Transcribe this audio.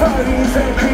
parties that